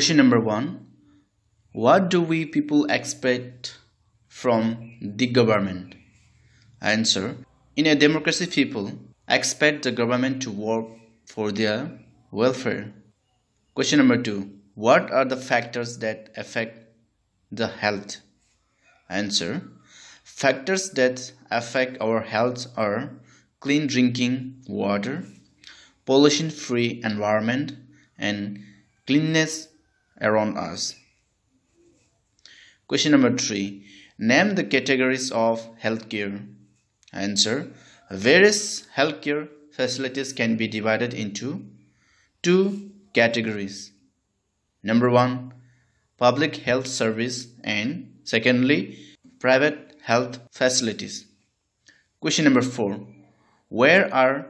Question number one What do we people expect from the government? Answer In a democracy, people expect the government to work for their welfare. Question number two What are the factors that affect the health? Answer Factors that affect our health are clean drinking water, pollution free environment, and cleanness around us. Question number 3 Name the categories of healthcare. Answer Various healthcare facilities can be divided into two categories. Number 1 Public health service and secondly private health facilities. Question number 4 Where are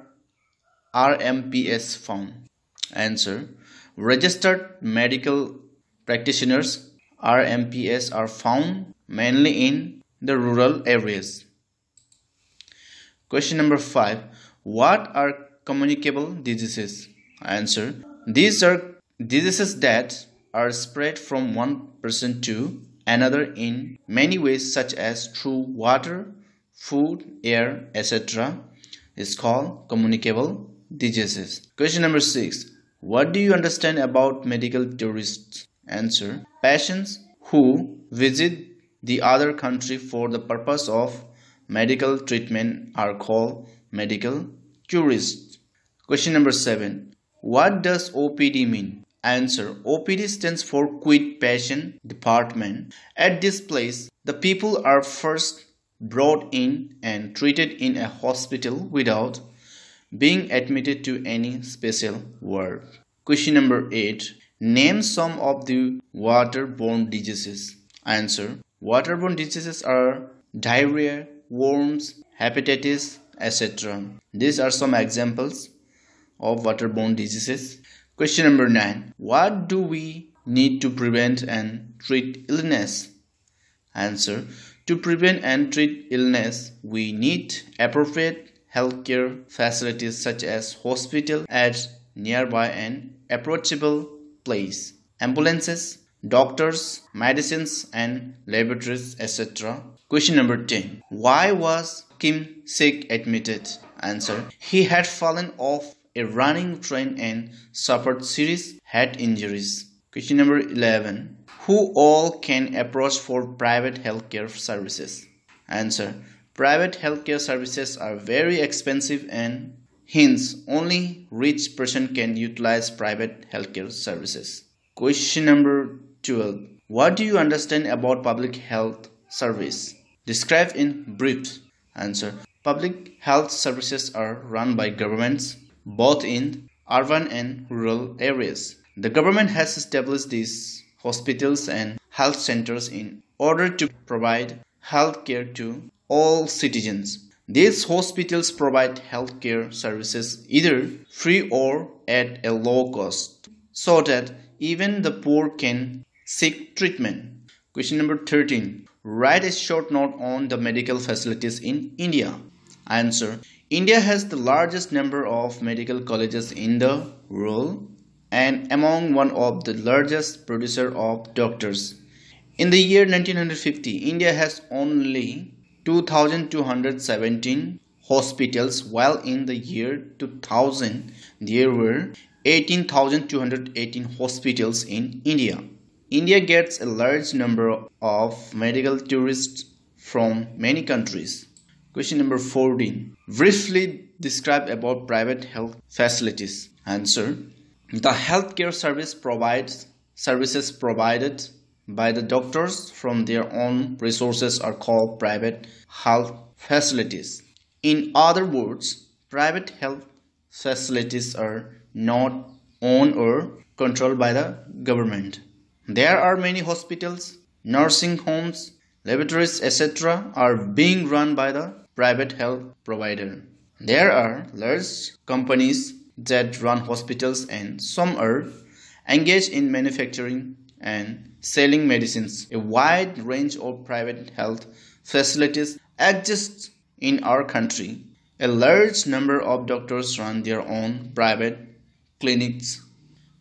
RMPS found? Answer Registered medical practitioners RMPS are found mainly in the rural areas. Question number 5 What are communicable diseases? Answer These are diseases that are spread from one person to another in many ways such as through water, food, air, etc. is called communicable diseases. Question number 6. What do you understand about medical tourists? Answer. Patients who visit the other country for the purpose of medical treatment are called medical tourists. Question number 7. What does OPD mean? Answer OPD stands for Out Patient Department. At this place, the people are first brought in and treated in a hospital without being admitted to any special ward. Question number 8. Name some of the waterborne diseases. Answer Waterborne diseases are diarrhea, worms, hepatitis, etc. These are some examples of waterborne diseases. Question number 9. What do we need to prevent and treat illness? Answer. To prevent and treat illness, we need appropriate healthcare facilities such as hospital at nearby and approachable place, ambulances, doctors, medicines and laboratories, etc. Question number 10. Why was Hakim Sheikh admitted? Answer. He had fallen off a running train and suffered serious head injuries. Question number 11. Who all can approach for private healthcare services? Answer. Private healthcare services are very expensive and hence only rich person can utilize private healthcare services. Question number 12. What do you understand about public health service? Describe in brief. Answer. Public health services are run by governments both in urban and rural areas. The government has established these hospitals and health centers in order to provide health care to all citizens. These hospitals provide healthcare services either free or at a low cost so that even the poor can seek treatment. Question number 13. Write a short note on the medical facilities in India. Answer India has the largest number of medical colleges in the world and among one of the largest producer of doctors. In the year 1950, India has only 2217 hospitals while in the year 2000 there were 18,218 hospitals in India. India gets a large number of medical tourists from many countries. Question number 14. Briefly describe about private health facilities. Answer. The healthcare service provides services provided by the doctors from their own resources are called private health facilities. In other words, private health facilities are not owned or controlled by the government. There are many hospitals, nursing homes, laboratories, etc. are being run by the private health provider. There are large companies that run hospitals and some are engaged in manufacturing and selling medicines. A wide range of private health facilities exist in our country. A large number of doctors run their own private clinics.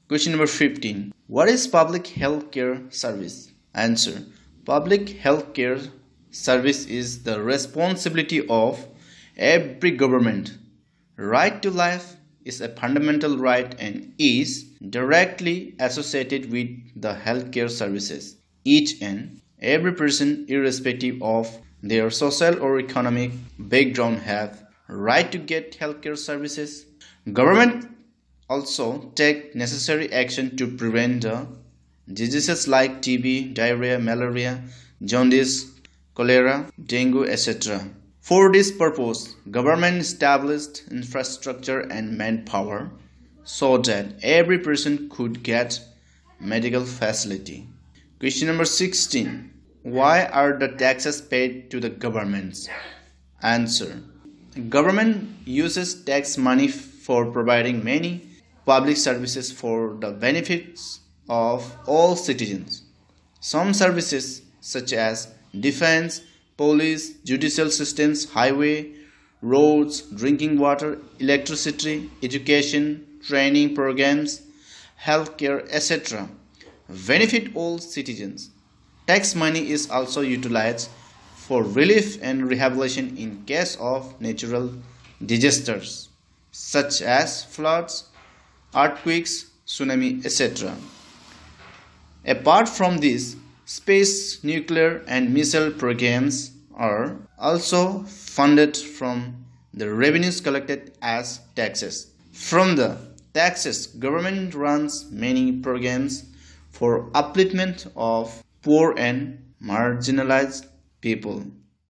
Question number 15. What is public health care service? Answer. Public health care service is the responsibility of every government. Right to life is a fundamental right and is directly associated with the healthcare services. Each and every person irrespective of their social or economic background have right to get healthcare services. Government also take necessary action to prevent the diseases like TB, diarrhea, malaria, jaundice, cholera, dengue, etc. For this purpose, government established infrastructure and manpower so that every person could get medical facility. Question number 16. Why are the taxes paid to the governments? Answer. Government uses tax money for providing many public services for the benefits of all citizens. Some services such as defense, police, judicial systems, highway, roads, drinking water, electricity, education, training programs, healthcare, etc. benefit all citizens. Tax money is also utilized for relief and rehabilitation in case of natural disasters such as floods, earthquakes, tsunami, etc. Apart from this, space, nuclear and missile programs are also funded from the revenues collected as taxes. From the taxes, government runs many programs for upliftment of poor and marginalized people